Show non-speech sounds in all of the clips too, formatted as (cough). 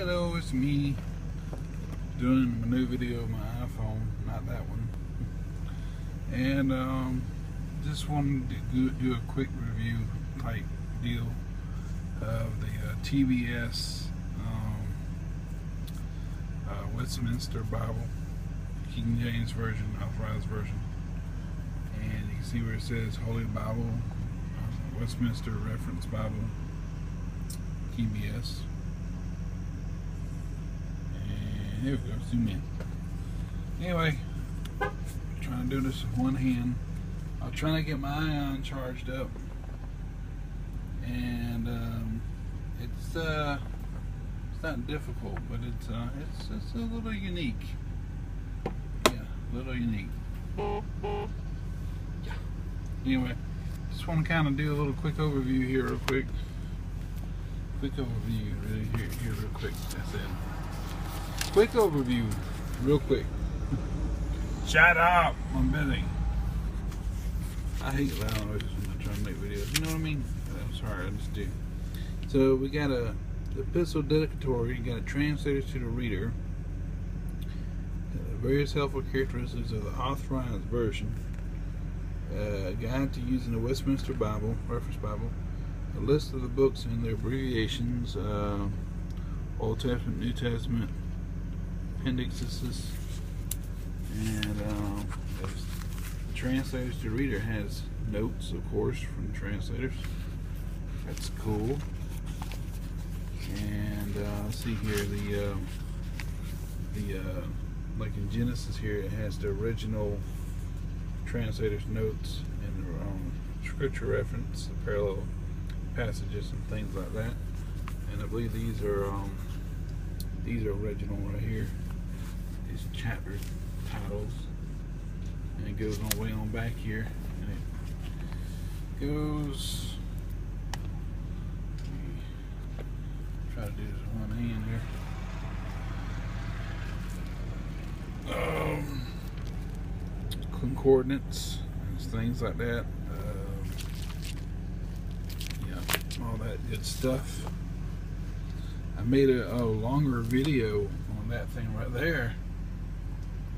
Hello, it's me doing a new video on my iPhone, not that one. And um, just wanted to do, do a quick review type deal of the uh, TBS um, uh, Westminster Bible, King James Version, Authorized Version. And you can see where it says Holy Bible, uh, Westminster Reference Bible, TBS. And here we go, zoom in. Anyway, trying to do this with one hand. I'm trying to get my ion charged up. And um, it's uh, it's not difficult, but it's uh, it's it's a little unique. Yeah, a little unique. Yeah. Anyway, just want to kind of do a little quick overview here, real quick. Quick overview, really here, here, real quick. That's it. Quick overview, real quick. Shut up! I'm busy. I hate loud noises when I'm trying to make videos. You know what I mean? I'm sorry, I just do. So we got a epistle dedicatory. You got a translator to the reader. Uh, various helpful characteristics of the authorized version. Uh, a guide to using the Westminster Bible, reference Bible. A list of the books and their abbreviations. Uh, Old Testament, New Testament, appendixes, and um, the translators to reader has notes, of course, from translators. That's cool. And uh, see here the uh, the uh, like in Genesis here, it has the original translators' notes and the um, scripture reference, the parallel passages and things like that. And I believe these are um, these are original right here. These chapter titles, and it goes on way on back here, and it goes. Try to do this with one hand here. Um, concordance and things like that. Um, yeah, all that good stuff. I made a, a longer video on that thing right there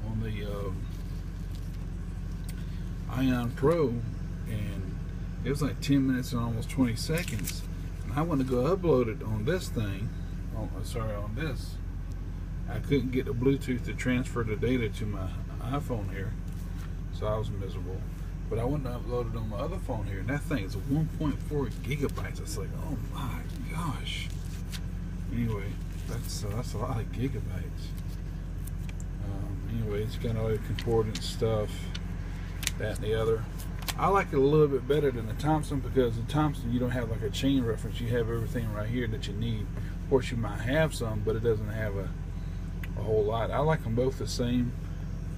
on the um, Ion Pro and it was like 10 minutes and almost 20 seconds. And I want to go upload it on this thing on, sorry on this. I couldn't get the Bluetooth to transfer the data to my iPhone here so I was miserable. But I wanted to upload it on my other phone here and that thing is 1.4 gigabytes. It's like oh my gosh. Anyway that's uh, that's a lot of gigabytes it's got all the concordance stuff that and the other. I like it a little bit better than the Thompson because the Thompson you don't have like a chain reference. You have everything right here that you need. Of course you might have some but it doesn't have a, a whole lot. I like them both the same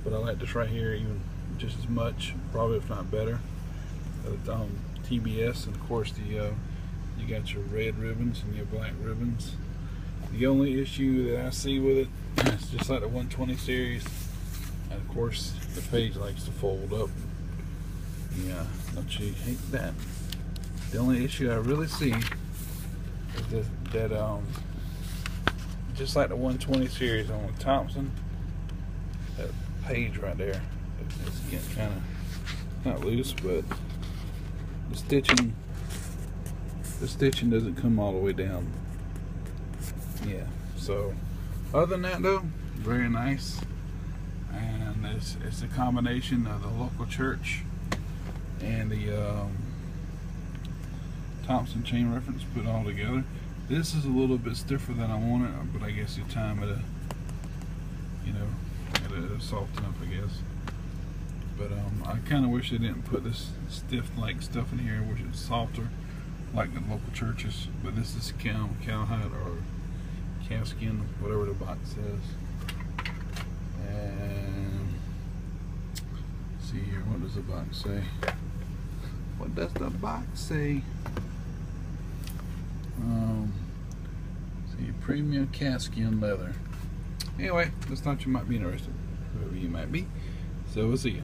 but I like this right here even just as much probably if not better. The um, TBS and of course the uh, you got your red ribbons and your black ribbons. The only issue that I see with it (clears throat) is just like the 120 series and of course the page likes to fold up. Yeah don't you hate that? The only issue I really see is that, that um just like the 120 series on Thompson that page right there it's getting kind of not loose but the stitching the stitching doesn't come all the way down. Yeah so other than that though very nice and it's, it's a combination of the local church and the um, Thompson chain reference put all together this is a little bit stiffer than I wanted but I guess your time at a you know it'll soften up I guess but um, I kind of wish they didn't put this stiff like stuff in here which is softer like the local churches but this is cow cowhide or calfskin, whatever the box says. And see here, what does the box say? What does the box say? Um, see, premium calfskin leather. Anyway, just thought you might be interested, whoever you might be. So we'll see you.